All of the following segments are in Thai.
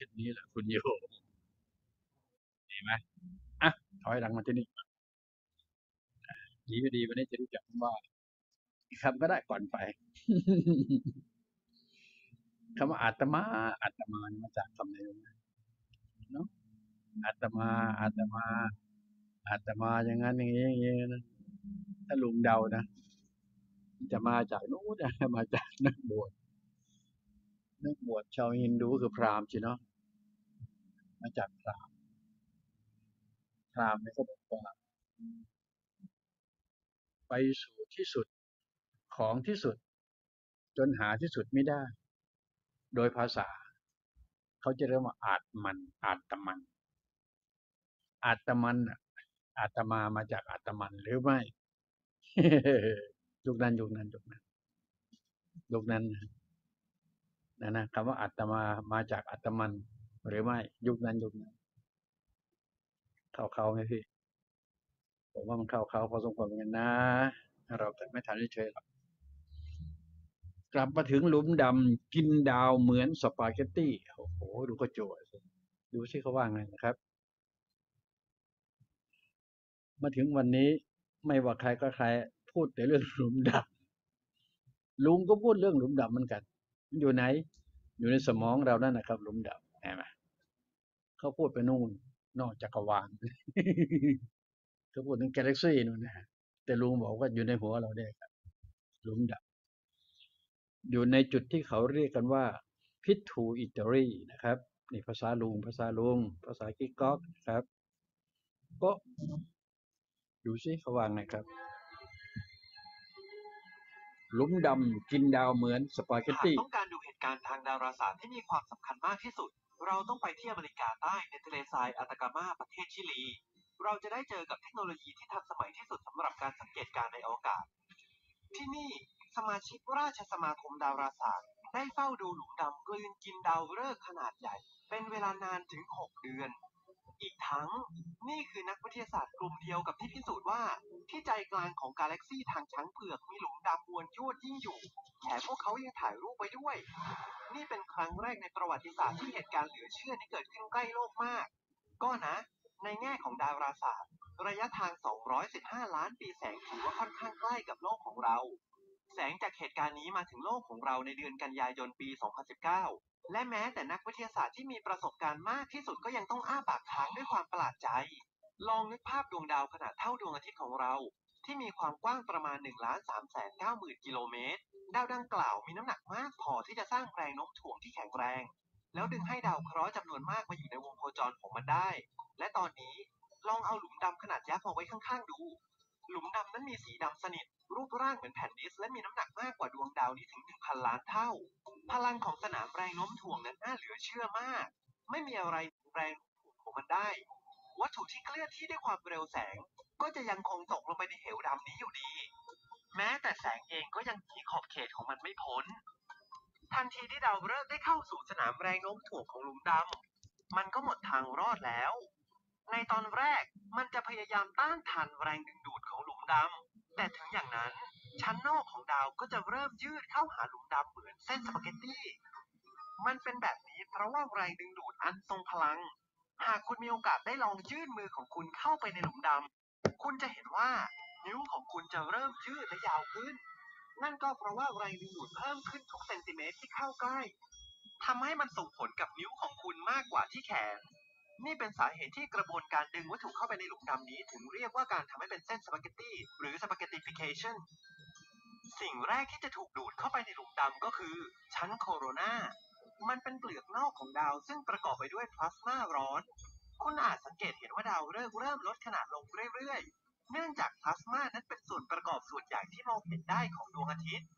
ช่นนี้แหละคุณโยมดีไหมอะถอยหลังมาที่นี่ดีไม่ดีวันนี้จะรู้จักคำว่าคำก็ได้ก่อนไปคำว่าอาตมาอาตมามาจากคำไหนเนาะอาตมาอาตมาอาตมาอย่างนั้นอย่างนี้อย่างนี้นะถ้าลุงเดานะจะมาจากนู้นนะมาจากนักบวชนักบวชชาวฮินดูคือพราหมณ์ใช่เนาะ มาจากพราหมณ์พราหมณ์เนี่ยเขาบอกว่าไปสู่ที่สุดของที่สุด จนหาที่สุดไม่ได้ โดยภาษา เขาจะเรียกว่าอาตมัน อาตมัน อาตมันอาตมามาจากอาตมันหรือไม่ยุคนั้นยุคนั้นยุคนั้นยุคนั้นนะนะนะคำว่าอาตมามาจากอาตมัน หรือไม่ยุคนั้นยุคนั้นเข้าเขาไหมพี่ ผมว่ามันเข้าเขาพอสมควรเหมือนกันนะ เราแต่ไม่ทันได้เฉยหรอกกลับมาถึงหลุมดำกินดาวเหมือนสปาเกตตี้โอ้โหดูก็โจยดูสิเขาว่าไงนะครับ มาถึงวันนี้ไม่ว่าใครก็ใคร พูดแต่เรื่องหลุมดำลุงก็พูดเรื่องหลุมดำเหมือนกัน อยู่ไหน อยู่ในสมองเรานั่นนะครับ หลุมดำ เห็นไหมเขาพูดไปนู่น นอกจักรวาลเขาพูดถึงกาแล็กซี่นู่นนะฮะแต่ลุงบอกว่าอยู่ในหัวเราได้ครับหลุมดำอยู่ในจุดที่เขาเรียกกันว่าพิทูอิตารีนะครับนี่ภาษาลุง ภาษาลุง ภาษากิ๊กก๊อกครับก็ดูสิเขาว่าไงครับหลุมดำกินดาวเหมือนสปาเกตหากตี้ต้องการดูเหตุ การทางดาราศาสตร์ที่มีความสำคัญมากที่สุด เราต้องไปที่อเมริกาใต้ในทะเลทรายอาตากามาประเทศชิลี เราจะได้เจอกับเทคโนโลยีที่ทันสมัยที่สุดสำหรับการสังเกตการณ์ในอวกาศ ที่นี่สมาชิกราชสมาคมดาราศาสตร์ ได้เฝ้าดูหลุมดำกลืนกินดาวฤกษ์ขนาดใหญ่ เป็นเวลานานถึง 6 เดือน อีกทั้งนี่คือนักวิทยาศาสตร์กลุ่มเดียวกับที่พิสูจน์ว่า ที่ใจกลางของกาแล็กซีทางช้างเผือกมีหลุมดำมวลยวดยิ่งอยู่แถมพวกเขายังถ่ายรูปไว้ด้วย นี่เป็นครั้งแรกในประวัติศาสตร์ที่เหตุการณ์เหลือเชื่อนี้เกิดขึ้นใกล้โลกมาก ก็นะ ในแง่ของดาราศาสตร์ ระยะทาง 215 ล้านปีแสงถือว่าค่อนข้างใกล้กับโลกของเรา แสงจากเหตุการณ์นี้มาถึงโลกของเราในเดือนกันยายนปี 2019 และแม้แต่นักวิทยาศาสตร์ที่มีประสบการณ์มากที่สุดก็ยังต้องอ้าปากค้างด้วยความประหลาดใจ ลองนึกภาพดวงดาวขนาดเท่าดวงอาทิตย์ของเรา ที่มีความกว้างประมาณ1ล้าน3แสน9หมื่นกิโลเมตร ดาวดังกล่าวมีน้ำหนักมากพอที่จะสร้างแรงโน้มถ่วงที่แข็งแรง แล้วดึงให้ดาวเคราะห์จำนวนมากมาอยู่ในวงโคจรของมันได้ และตอนนี้ลองเอาหลุมดำขนาดยักษ์มาไว้ข้างๆดู หลุมดำนั้นมีสีดำสนิท รูปร่างเหมือนแผ่นดิสและมีน้ำหนักมากกว่าดวงดาวนี้ถึง 1,000 ล้านเท่า พลังของสนามแรงโน้มถ่วงนั้นน่าเหลือเชื่อมาก ไม่มีอะไรแรงถ่วงของมันได้ วัตถุที่เคลื่อนที่ด้วยความเร็วแสง ก็จะยังคงตกลงไปในเหวดำนี้อยู่ดี แม้แต่แสงเองก็ยังหนีขอบเขตของมันไม่พ้น ทันทีที่ดาวฤกษ์ได้เข้าสู่สนามแรงโน้มถ่วงของหลุมดำมันก็หมดทางรอดแล้ว ในตอนแรกมันจะพยายามต้านทานแรงดึง ดำ แต่ถึงอย่างนั้น ชั้นนอกของดาวก็จะเริ่มยืดเข้าหาหลุมดำเหมือนเส้นสปาเกตตี้ มันเป็นแบบนี้เพราะว่าแรงดึงดูดอันทรงพลัง หากคุณมีโอกาสได้ลองยื่นมือของคุณเข้าไปในหลุมดำ คุณจะเห็นว่านิ้วของคุณจะเริ่มยืดและยาวขึ้น นั่นก็เพราะว่าแรงดึงดูดเพิ่มขึ้นทุกเซนติเมตรที่เข้าใกล้ทำให้มันส่งผลกับนิ้วของคุณมากกว่าที่แขน นี่เป็นสาเหตุที่กระบวนการดึงวัตถุเข้าไปในหลุมดำนี้ ถึงเรียกว่าการทำให้เป็นเส้นสปาเกตตี้หรือ spaghettification สิ่งแรกที่จะถูกดูดเข้าไปในหลุมดำก็คือ ชั้นโคโรนามันเป็นเปลือกนอกของดาวซึ่งประกอบไปด้วยพลาสมาร้อน คุณอาจสังเกตเห็นว่าดาวฤกษ์เริ่มลดขนาดลงเรื่อยๆ เนื่องจากพลาสมานั้นเป็นส่วนประกอบส่วนใหญ่ที่มองเห็นได้ของดวงอาทิตย์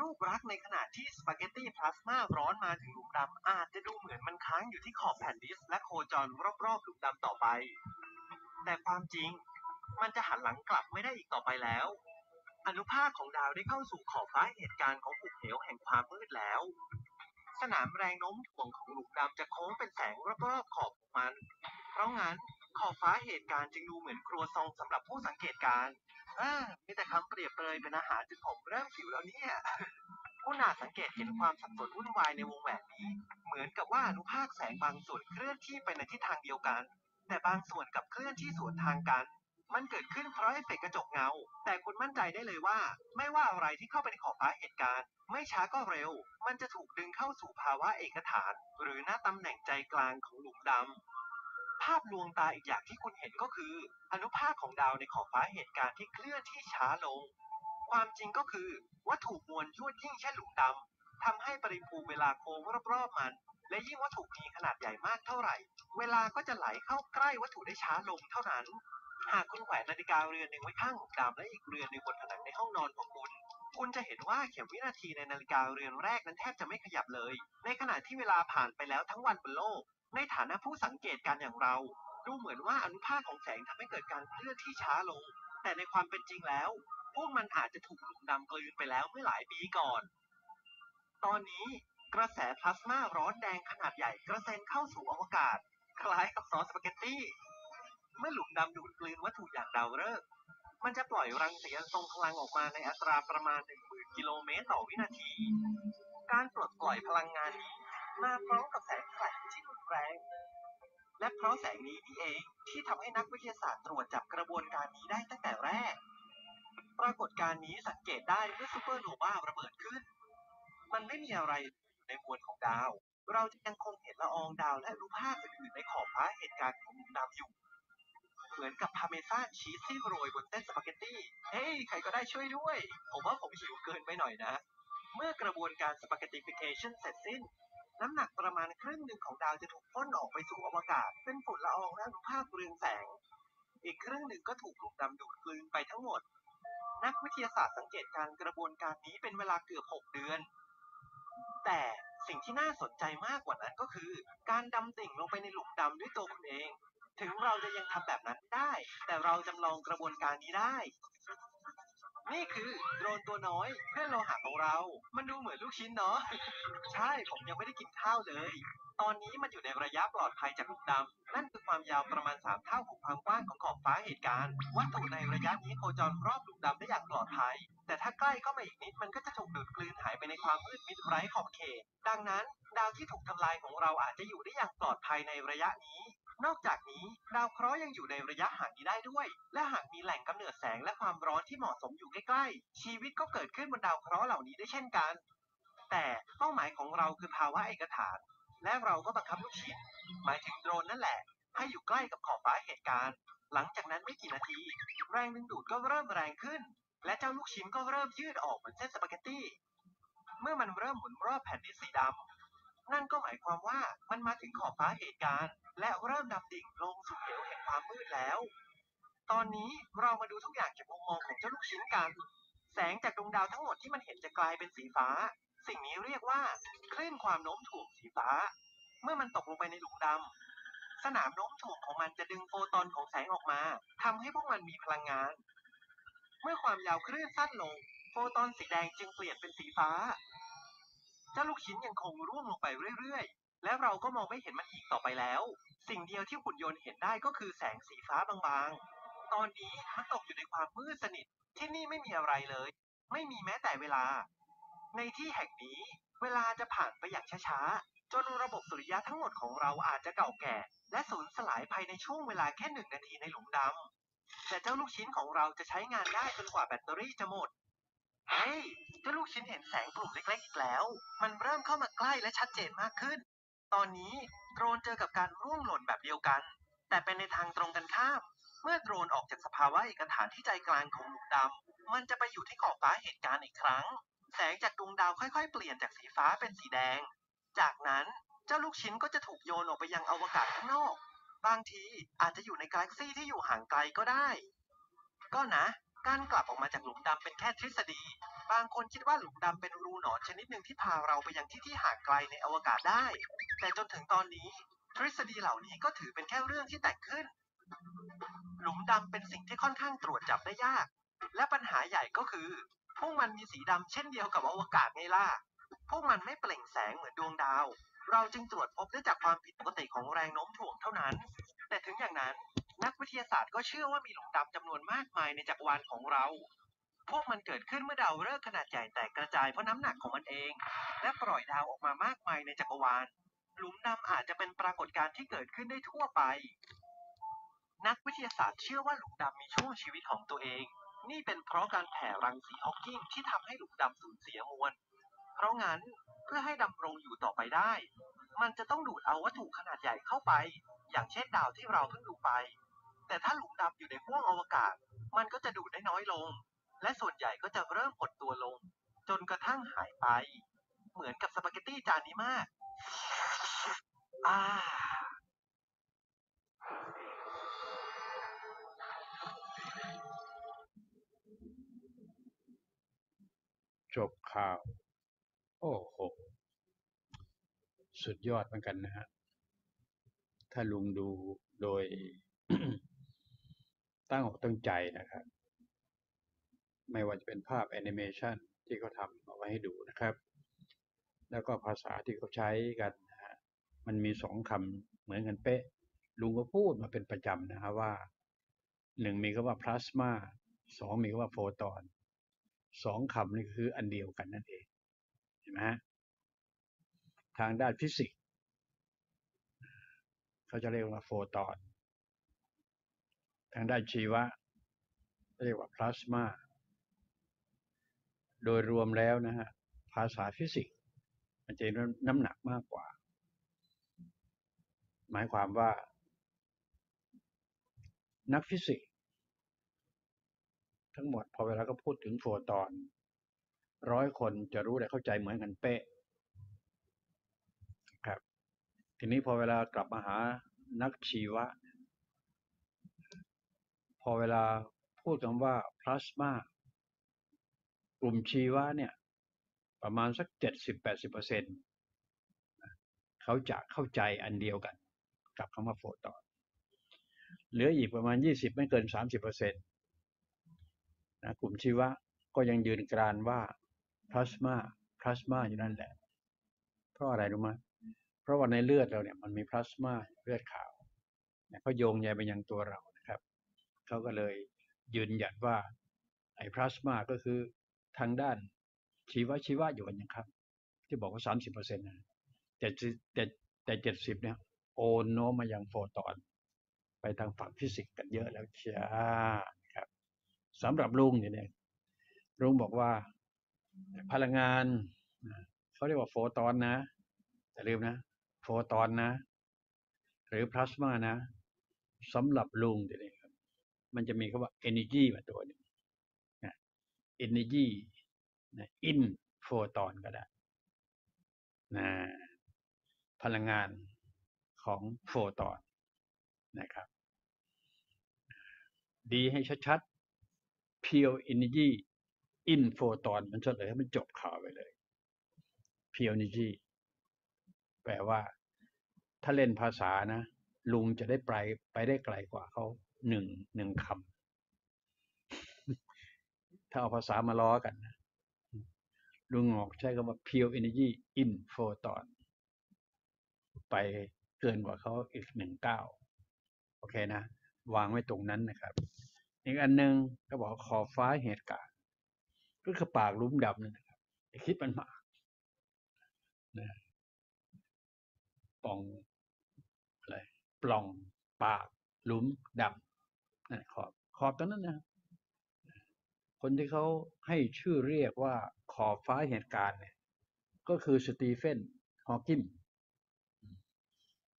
รูปลักษณ์ในขณะที่สปาเกตตี้พลาสมาร้อนมาถึงหลุมดำอาจจะดูเหมือนมันค้างอยู่ที่ขอบแผ่นดิสและโคจรรอบๆหลุมดำต่อไป แต่ความจริงมันจะหันหลังกลับไม่ได้อีกต่อไปแล้ว อนุภาคของดาวได้เข้าสู่ขอบฟ้าเหตุการณ์ของหุบเหวแห่งความมืดแล้ว สนามแรงโน้มถ่วงของหลุมดำจะโค้งเป็นแสงรอบๆขอบของมัน เพราะงั้นขอบฟ้าเหตุการณ์จึงดูเหมือนครัวซองสำหรับผู้สังเกตการณ์ อ่ามีแต่คำเปรียบเปรยเป็นอาหารจนผมเริ่มหิวแล้วเนี่ยคุณอาจสังเกตเห็นความสับสนวุ่นวายในวงแหวนนี้ เหมือนกับว่าอนุภาคแสงบางส่วนเคลื่อนที่ไปในทิศทางเดียวกัน แต่บางส่วนกับเคลื่อนที่สวนทางกัน มันเกิดขึ้นเพราะเอฟเฟกกระจกเงา แต่คุณมั่นใจได้เลยว่า ไม่ว่าอะไรที่เข้าไปในขอบฟ้าเหตุการณ์ ไม่ช้าก็เร็ว มันจะถูกดึงเข้าสู่ภาวะเอกฐาน หรือหน้าตำแหน่งใจกลางของหลุมดำ ภาพลวงตาอีกอย่างที่คุณเห็นก็คือ อนุภาคของดาวในขอบฟ้าเหตุการณ์ที่เคลื่อนที่ช้าลง ความจริงก็คือวัตถุมวลยวดยิ่งเช่นหลุมดำทำให้ปริภูมิเวลาโค้งรอบๆมัน และยิ่งวัตถุมีขนาดใหญ่มากเท่าไหร่ เวลาก็จะไหลเข้าใกล้วัตถุได้ช้าลงเท่านั้น หากคุณแขวนนาฬิกาเรือนหนึ่งไว้ข้างหลุมดำและอีกเรือนหนึ่งบนผนังในห้องนอนของคุณคุณจะเห็นว่าเข็มวินาทีในนาฬิกาเรือนแรกนั้นแทบจะไม่ขยับเลย ในขณะที่เวลาผ่านไปแล้วทั้งวันบนโลก ในฐานะผู้สังเกตการณ์อย่างเรา ดูเหมือนว่าอนุภาคของแสงทำให้เกิดการเคลื่อนที่ช้าลง แต่ในความเป็นจริงแล้ว พวกมันอาจจะถูกหลุมดำกลืนไปแล้วเมื่อหลายปีก่อน ตอนนี้กระแสพลาสมาร้อนแดงขนาดใหญ่กระเซ็นเข้าสู่อวกาศ คล้ายกับซอสสปาเกตตี้ เมื่อหลุมดำดูดกลืนวัตถุอย่างดาวฤกษ์มันจะปล่อยรังสีอันทรงพลังออกมาในอัตราประมาณ 10,000 กิโลเมตรต่อวินาที การปลดปล่อยพลังงานนี้มาพร้อมกับแสงแฟลช แรงและเพราะแสงนี้นี่เองที่ทำให้นักวิทยาศาสตร์ตรวจจับกระบวนการนี้ได้ตั้งแต่แรก ปรากฏการณ์นี้สังเกตได้เมื่อซูเปอร์โนวาระเบิดขึ้น มันไม่มีอะไรอยู่ในมวลของดาว เราจะยังคงเห็นละอองดาวและรูปภาพอื่นๆในขอบฟ้าเหตุการณ์ของหลุมดำอยู่ เหมือนกับพาร์เมซานชีสที่โรยบนเส้นสปาเกตตี้ เฮ้ย ใครก็ได้ช่วยด้วย ผมว่าผมหิวเกินไปหน่อยนะ เมื่อกระบวนการ spaghettification เสร็จสิ้น น้ำหนักประมาณครึ่งหนึ่งของดาวจะถูกพ่นออกไปสู่อวกาศ เป็นฝุ่นละอองและอนุภาคเรืองแสง อีกครึ่งหนึ่งก็ถูกหลุมดำดูดกลืนไปทั้งหมด นักวิทยาศาสตร์สังเกตการณ์กระบวนการนี้เป็นเวลาเกือบ 6 เดือน แต่สิ่งที่น่าสนใจมากกว่านั้นก็คือ การดำดิ่งลงไปในหลุมดำด้วยตัวคุณเอง ถึงเราจะยังทำแบบนั้นไม่ได้ แต่เราจำลองกระบวนการนี้ได้ นี่คือโดรนตัวน้อยเพื่อนโลหะของเรา มันดูเหมือนลูกชิ้นเนาะ ใช่ ผมยังไม่ได้กินข้าวเลย ตอนนี้มันอยู่ในระยะปลอดภัยจากหลุมดำ นั่นคือความยาวประมาณ 3 เท่าของความกว้างของขอบฟ้าเหตุการณ์ วัตถุในระยะนี้โคจรรอบหลุมดำได้อย่างปลอดภัย แต่ถ้าใกล้เข้ามาอีกนิดมันก็จะถูกดูดกลืนหายไปในความมืดมิดไร้ขอบเขต ดังนั้น ดาวที่ถูกทำลายของเราอาจจะอยู่ได้อย่างปลอดภัยในระยะนี้ นอกจากนี้ดาวเคราะห์ยังอยู่ในระยะห่างนี้ได้ด้วย และหากมีแหล่งกำเนิดแสงและความร้อนที่เหมาะสมอยู่ใกล้ๆ ชีวิตก็เกิดขึ้นบนดาวเคราะห์เหล่านี้ได้เช่นกัน แต่เป้าหมายของเราคือภาวะเอกฐาน และเราก็บังคับลูกชิ้นหมายถึงโดรนนั่นแหละ ให้อยู่ใกล้กับขอบฟ้าเหตุการณ์ หลังจากนั้นไม่กี่นาที แรงดึงดูดก็เริ่มแรงขึ้น และเจ้าลูกชิ้นก็เริ่มยืดออกเหมือนเส้นสปาเกตตี้เมื่อมันเริ่มหมุนรอบแผ่นดินสีดำ นั่นก็หมายความว่ามันมาถึงขอบฟ้าเหตุการณ์ และเริ่มดำดิ่งลงสู่เหวแห่งความมืดแล้ว ตอนนี้เรามาดูทุกอย่างจากมุมมองของเจ้าลูกชิ้นกัน แสงจากดวงดาวทั้งหมดที่มันเห็นจะกลายเป็นสีฟ้า สิ่งนี้เรียกว่าคลื่นความโน้มถ่วงสีฟ้า เมื่อมันตกลงไปในหลุมดำสนามโน้มถ่วงของมันจะดึงโฟตอนของแสงออกมาทำให้พวกมันมีพลังงาน เมื่อความยาวคลื่นสั้นลง โฟตอนสีแดงจึงเปลี่ยนเป็นสีฟ้า เจ้าลูกชิ้นยังคงร่วงลงไปเรื่อยๆ และเราก็มองไม่เห็นมันอีกต่อไปแล้ว สิ่งเดียวที่หุ่นยนต์เห็นได้ก็คือแสงสีฟ้าบางๆ ตอนนี้มันตกอยู่ในความมืดสนิท ที่นี่ไม่มีอะไรเลย ไม่มีแม้แต่เวลา ในที่แห่งนี้ เวลาจะผ่านไปอย่างช้าๆ จนระบบสุริยะทั้งหมดของเราอาจจะเก่าแก่ และสูญสลายภายในช่วงเวลาแค่หนึ่งนาทีในหลุมดำแต่เจ้าลูกชิ้นของเราจะใช้งานได้จนกว่าแบตเตอรี่จะหมด เฮ้ยเจ้าลูกชิ้นเห็นแสงกลุ่มเล็กๆอีกแล้ว มันเริ่มเข้ามาใกล้และชัดเจนมากขึ้น ตอนนี้โดรนเจอกับการร่วงหล่นแบบเดียวกัน แต่เป็นในทางตรงกันข้าม เมื่อโดรนออกจากสภาวะเอกฐานที่ใจกลางของหลุมดำ มันจะไปอยู่ที่ขอบฟ้าเหตุการณ์อีกครั้ง แสงจากดวงดาวค่อยๆ เปลี่ยนจากสีฟ้าเป็นสีแดง จากนั้นเจ้าลูกชิ้นก็จะถูกโยนออกไปยังอวกาศข้างนอก บางทีอาจจะอยู่ในกาแล็กซี่ที่อยู่ห่างไกลก็ได้ ก็นะ การกลับออกมาจากหลุมดำเป็นแค่ทฤษฎี บางคนคิดว่าหลุมดำเป็นรูหนอนชนิดหนึ่งที่พาเราไปยังที่ที่ห่างไกลในอวกาศได้ แต่จนถึงตอนนี้ ทฤษฎีเหล่านี้ก็ถือเป็นแค่เรื่องที่แต่งขึ้น หลุมดำเป็นสิ่งที่ค่อนข้างตรวจจับได้ยาก และปัญหาใหญ่ก็คือ พวกมันมีสีดำเช่นเดียวกับอวกาศไงล่ะ พวกมันไม่เปล่งแสงเหมือนดวงดาว เราจึงตรวจพบได้จากความผิดปกติของแรงโน้มถ่วงเท่านั้น แต่ถึงอย่างนั้น นักวิทยาศาสตร์ก็เชื่อว่ามีหลุมดำจำนวนมากมายในจักรวาลของเรา พวกมันเกิดขึ้นเมื่อดาวฤกษ์ขนาดใหญ่แตกกระจายเพราะน้ำหนักของมันเอง และปล่อยดาวออกมามากมายในจักรวาล หลุมดำอาจจะเป็นปรากฏการณ์ที่เกิดขึ้นได้ทั่วไป นักวิทยาศาสตร์เชื่อว่าหลุมดำมีช่วงชีวิตของตัวเอง นี่เป็นเพราะการแผ่รังสีฮอกกิงที่ทำให้หลุมดำสูญเสียมวล เพราะงั้นเพื่อให้ดำรงอยู่ต่อไปได้ มันจะต้องดูดเอาวัตถุขนาดใหญ่เข้าไป อย่างเช่นดาวที่เราเพิ่งดูไป แต่ถ้าหลุมดำอยู่ในห้วงอวกาศ มันก็จะดูดได้น้อยลง และส่วนใหญ่ก็จะเริ่มหดตัวลง จนกระทั่งหายไป เหมือนกับสปาเกตตี้จานนี้มากอ่าจบข่าว โอ้โห สุดยอดเหมือนกันนะฮะ ถ้าลุงดูโดย ตั้งอกตั้งใจนะครับ ไม่ว่าจะเป็นภาพแอนิเมชันที่เขาทำเอาไว้ให้ดูนะครับ แล้วก็ภาษาที่เขาใช้กันนะฮะมันมีสองคำเหมือนกันเป๊ะ ลุงก็พูดมาเป็นประจำนะฮะว่าหนึ่งมีคำว่าพลาสมาสองมีคำว่าโฟตอนสองคำนี่คืออันเดียวกันนั่นเองเห็นไหมฮะทางด้านฟิสิกส์เขาจะเรียกว่าโฟตอน ทางด้านชีวะ เรียกว่าพลาสมา โดยรวมแล้วนะฮะภาษาฟิสิกส์มันจะน้ำหนักมากกว่า หมายความว่า นักฟิสิกส์ทั้งหมดพอเวลาก็พูดถึงโฟตอนร้อยคนจะรู้และเข้าใจเหมือนกันเป๊ะครับ ทีนี้พอเวลากลับมาหานักชีวะ พอเวลาพูดคำว่าพลาสมากลุ่มชีวะเนี่ย ประมาณสักเจ็ดสิบแปดสิบเปอร์เซ็นเขาจะเข้าใจอันเดียวกัน กับคำว่าโฟตอนเหลืออีกประมาณยี่สิบไม่เกินสามสิบเปอร์เซ็นตนะกลุ่มชีวะก็ยังยืนกรานว่าพลาสมาพลาสมาอยู่นั่นแหละ เพราะอะไรรู้ไหมเพราะว่าในเลือดเราเนี่ยมันมีพลาสมาเลือดขาวเขาโยงใยไปยังตัวเรา เขาก็เลยยืนหยัดว่าไอ้พลาสมาก็คือทางด้านชีวะชีวะอยู่กันยังครับ ที่บอกว่าสามสิบเปอร์เซ็นต์นะแต่แต่แต่เจ็ดสิบเนี่ยโอนโนมมายังโฟตอน ไปทางฝั่งฟิสิกส์กันเยอะแล้วเชียครับสำหรับลุงเนี่ยลุงบอกว่าพลังงานเขาเรียกว่าโฟตอนนะอย่าลืมนะ โฟตอนนะ หรือพลาสมานะสำหรับลุงเดี๋ยวนี้ มันจะมีคำว่า energy มาตัวหนึ่งนะ energy นะ in โฟตอนก็ได้นะพลังงานของโฟตอนนะครับ ดีให้ชัดๆ pure energy in โฟตอนมันเฉลยให้มันจบข่าวไปเลย pure energy แปลว่า ถ้าเล่นภาษานะ ลุงจะได้ไปไปได้ไกลกว่าเขา หนึ่งหนึ่งคำถ้าเอาภาษามาล้อกันลุงออกใช้คำว่า pure energy in photon ไปเกินกว่าเขาอีกหนึ่งเก้าโอเคนะ วางไว้ตรงนั้นนะครับ อีกอันหนึ่งก็บอกขอบฟ้าเหตุการณ์ก็คือปากลุมดำนั่นนะครับอคิดมันมากนะปล่องอะไรปล่องปากหลุมดำ ขอบขอบตรงนั้นนะ คนที่เขาให้ชื่อเรียกว่าขอบฟ้าเหตุการณ์เนี่ย ก็คือสตีเฟนฮอว์กิน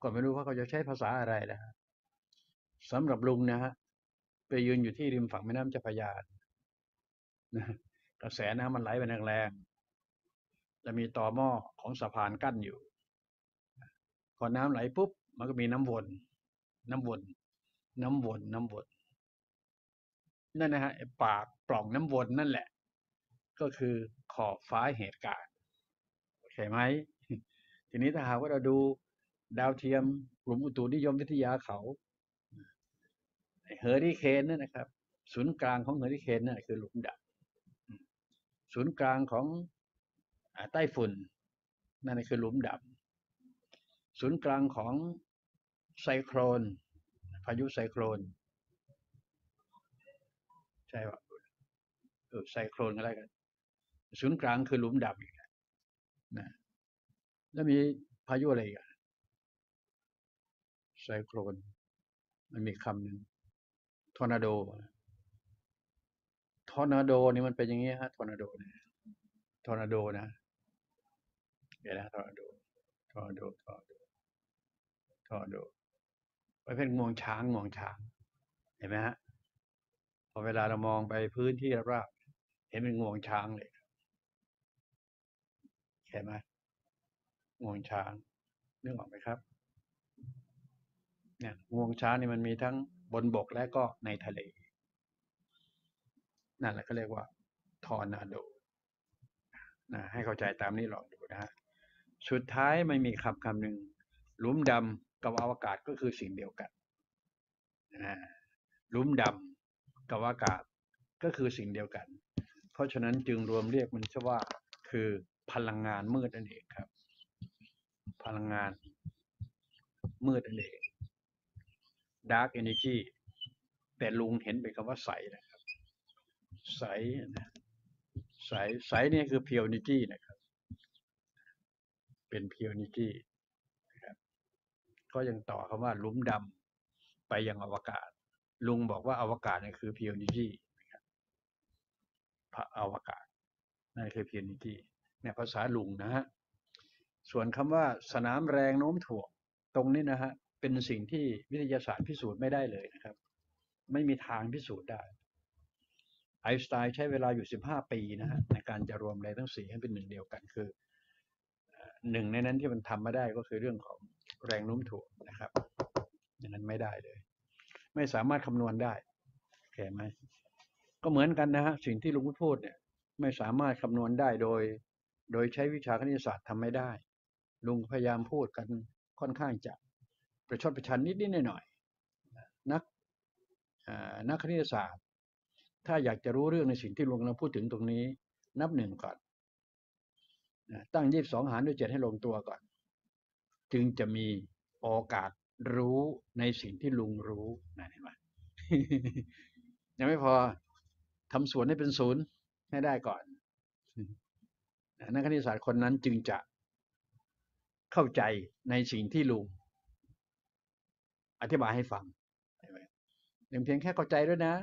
ก็ไม่รู้ว่าเขาจะใช้ภาษาอะไรนะฮะสำหรับลุงนะฮะไปยืนอยู่ที่ริมฝั่งแม่น้ำเจ้าพระยานะกระแสน้ำมันไหลไปแรงๆแล้วมีต่อหม้อของสะพานกั้นอยู่พอน้ำไหลปุ๊บ มันก็มีน้ำวน น้ำวน น้ำวน น้ำวน นั่นนะฮะปากปล่องน้ำวนนั่นแหละ ก็คือขอบฟ้าเหตุการณ์โอเคไหมทีนี้ถ้าหากว่าเราดูดาวเทียมกลุ่มอุตุนิยมวิทยาเขาเฮอริเคนนั่นนะครับ ศูนย์กลางของเฮอริเคนนั่นคือหลุมดำศูนย์กลางของใต้ฝุ่น นั่นคือหลุมดำศูนย์กลางของไซโครน พายุไซโครน ช่ป่ะอไซโครนอะไรกันศูนย์กลางคือหลุมดำอีกแล้วนะแล้วมีพายุอะไรกอะไซโคลน มันมีคำหนึ่งทอร์นาโดทอร์นาโดนี่มันเป็นอย่างนี้ฮะทอร์นาโดเนี่ยทอร์นาโดนะเดี๋ยวนะทอร์นาโดทอร์นาโดทอร์นาโดทอร์นาโดประเภทงวงช้างงวงช้าง เห็นไหมฮะ พอเวลาเรามองไปพื้นที่ราบเห็นเป็นงวงช้างเลยเห็นไหมงวงช้างนึกออกไหมครับ เนี่ยงวงช้างนี่มันมีทั้งบนบกและก็ในทะเล นั่นแหละก็เรียกว่าทอร์นาโดนะให้เข้าใจตามนี้ลองดูนะฮะสุดท้ายไม่มีคำคำหนึ่งหลุมดำกับอวกาศก็คือสิ่งเดียวกันนะหลุมดำ กับอากาศก็คือสิ่งเดียวกัน เพราะฉะนั้นจึงรวมเรียกมันว่าคือพลังงานมืดนั่นเองครับ พลังงานมืดนั่นเอง dark energy แต่ลุงเห็นเป็นคำว่าใสนะครับ ใสนะใสใสเนี่ยคือ pure energy นะครับ เป็น pure energy นะครับ ก็ยังต่อคำว่าลุมดำไปยังอวกาศ ลุงบอกว่าอวกาศเนี่ยคือ pure energy นะครับพระอวกาศนั่นคือ pure energy เนี่ยภาษาลุงนะฮะส่วนคำว่าสนามแรงโน้มถ่วงตรงนี้นะฮะเป็นสิ่งที่วิทยาศาสตร์พิสูจน์ไม่ได้เลยนะครับ ไม่มีทางพิสูจน์ได้ไอน์สไตน์ใช้เวลาอยู่ 15 ปีนะฮะในการจะรวมอะไรทั้งสี่ให้เป็นหนึ่งเดียวกันคือเอ่อหนึ่งในนั้นที่มันทำมาได้ก็คือเรื่องของแรงโน้มถ่วงนะครับอย่างนั้นไม่ได้เลย ไม่สามารถคำนวณได้โอเคไหมก็เหมือนกันนะฮะสิ่งที่ลุงพูดเนี่ยไม่สามารถคำนวณได้โดย โดยใช้วิชาคณิตศาสตร์ทำไม่ได้ ลุงพยายามพูดกันค่อนข้างจะประชดประชันนิดนิดหน่อยหน่อยนักนักคณิตศาสตร์ ถ้าอยากจะรู้เรื่องในสิ่งที่ลุงกำลังพูดถึงตรงนี้ นับหนึ่งก่อนตั้งยี่สิบสองหารด้วยเจ็ดให้ลงตัวก่อน จึงจะมีโอกาส รู้ในสิ่งที่ลุงรู้นะเห็นไหมยังไม่พอทำสวนให้เป็นศูนย์ให้ได้ก่อนนักคณิตศาสตร์คนนั้นจึงจะเข้าใจในสิ่งที่ลุงอธิบายให้ฟังเห็นไหมยังเพียงแค่เข้าใจด้วยนะ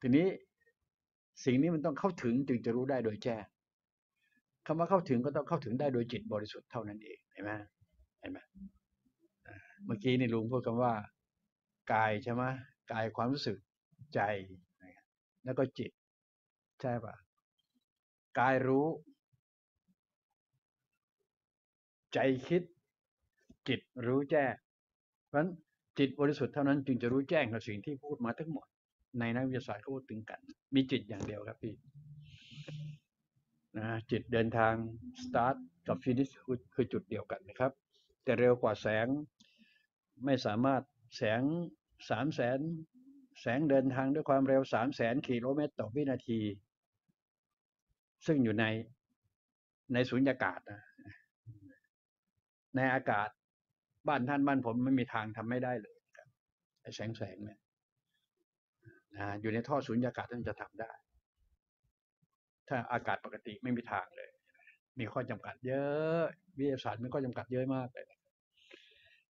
ทีนี้สิ่งนี้มันต้องเข้าถึงจึงจะรู้ได้โดยแจ้งคำว่าเข้าถึงก็ต้องเข้าถึงได้โดยจิตบริสุทธิ์เท่านั้นเองเห็นไหม เห็นไหมอ่าเมื่อกี้นี่ลุงพูดคำว่ากายใช่ไหมกายความรู้สึกใจนะครับแล้วก็จิต ใช่ปะกายรู้ ใจคิด จิตรู้แจ้ง เพราะฉะนั้นจิตบริสุทธิ์เท่านั้นจึงจะรู้แจ้งกับสิ่งที่พูดมาทั้งหมด ในนักวิทยาศาสตร์เขาพูดถึงกัน มีจิตอย่างเดียวครับพี่นะจิตเดินทาง start กับ finish คือคือจุดเดียวกันนะครับ แต่เร็วกว่าแสง ไม่สามารถแสงสามแสนแสงเดินทางด้วยความเร็วสามแสนกิโลเมตรต่อวินาที ซึ่งอยู่ในในสุญญากาศนะในอากาศบ้านท่านบ้านผมไม่มีทางทำไม่ได้เลยแสงแสงเนี่ยนะอยู่ในท่อสุญญากาศท่านจะทำได้ ถ้าอากาศปกติไม่มีทางเลย มีข้อจำกัดเยอะ วิทยาศาสตร์มีข้อจำกัดเยอะมากเลย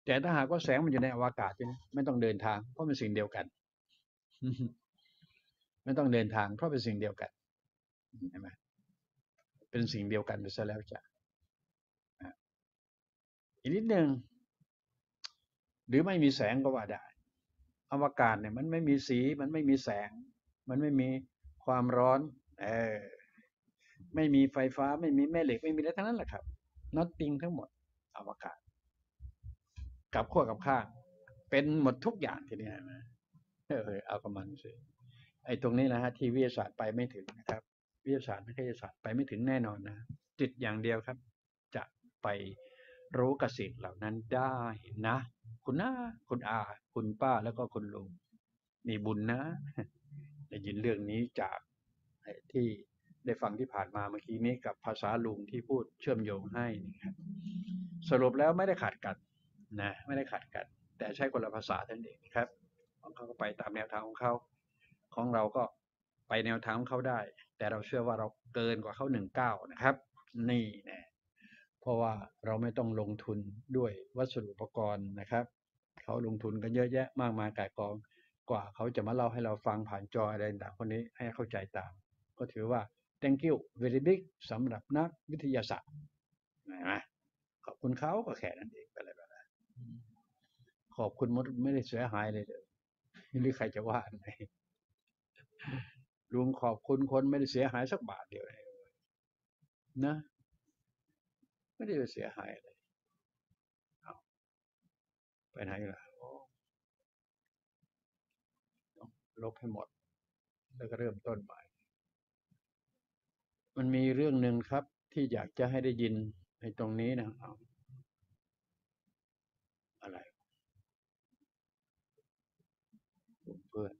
แต่ถ้าหากว่าแสงมันอยู่ในอวกาศใช่ไหมไม่ต้องเดินทาง เพราะเป็นสิ่งเดียวกัน ไม่ต้องเดินทาง เพราะเป็นสิ่งเดียวกันเห็นไหมเป็นสิ่งเดียวกันไปซะแล้วจ้ะอีกนิดหนึ่งหรือไม่มีแสงก็ว่าได้อวกาศเนี่ย มันไม่มีสี มันไม่มีแสง มันไม่มีความร้อน เออ ไม่มีไฟฟ้าไม่มีแม่เหล็กไม่มีอะไรทั้งนั้นแหละครับน็อตติงทั้งหมดอวกาศกับขั้วกับข้าง เป็นหมดทุกอย่างทีนี้นะเออเอากับมันสิไอ้ตรงนี้นะฮะที่วิทยาศาสตร์ไปไม่ถึงนะครับ วิทยาศาสตร์นักวิทยาศาสตร์ไปไม่ถึงแน่นอนนะจิตอย่างเดียวครับ จะไปรู้กสิ่งเหล่านั้นได้นะ คุณน้าคุณอา คุณป้าแล้วก็คุณลุงมีบุญนะได้ยินเรื่องนี้จากที่ ได้ฟังที่ผ่านมาเมื่อกี้นี้กับภาษาลุงที่พูดเชื่อมโยงให้นะครับสรุปแล้วไม่ได้ขาดกันนะไม่ได้ขาดกัน แต่ใช้คนละภาษาท่านเองครับ ของเขาก็ไปตามแนวทางของเขาของเราก็ไปแนวทางของเขาได้ แต่เราเชื่อว่าเราเกินกว่าเขาหนึ่งเก้านะครับ นี่น่เพราะว่าเราไม่ต้องลงทุนด้วยวัสดุอุปกรณ์นะครับเขาลงทุนกันเยอะแยะมากมายก่ายกองกว่าเขาจะมาเล่าให้เราฟังผ่านจออะไรต่างคนนี้ให้เข้าใจตาม ก็ถือว่า thank you very big สำหรับนักวิทยาศาสตร์นไหมขอบคุณเขาก็แค่นั้นเองไปเลยไปเลยขอบคุณมดไม่ได้เสียหายเลยเลยหรือใครจะว่าไงลุงขอบคุณคนไม่ได้เสียหายสักบาทเดียวเลยนะ ไม่ได้เสียหายอะไรเไปไหนล่ะลบให้หมด แล้วก็เริ่มต้นใหม่ มันมีเรื่องหนึ่งครับที่อยากจะให้ได้ยินในตรงนี้นะเอาอะไรเพื่อน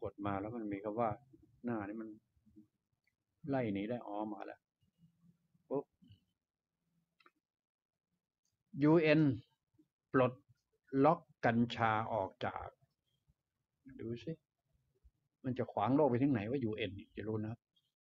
กดมาแล้วมันมีคำว่า หน้านี่มัน ไล่หนีได้อ๋อมาแล้วปุ๊บ UN ปลดล็อกกัญชาออกจาก ดูสิมันจะขวางโลกไปถึงไหนว่า UN จะรู้นะครับ